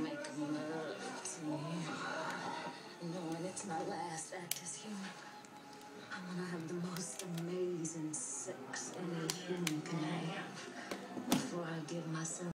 Make love to you. Knowing it's my last act as human, I want to have the most amazing sex any human can have before I give myself.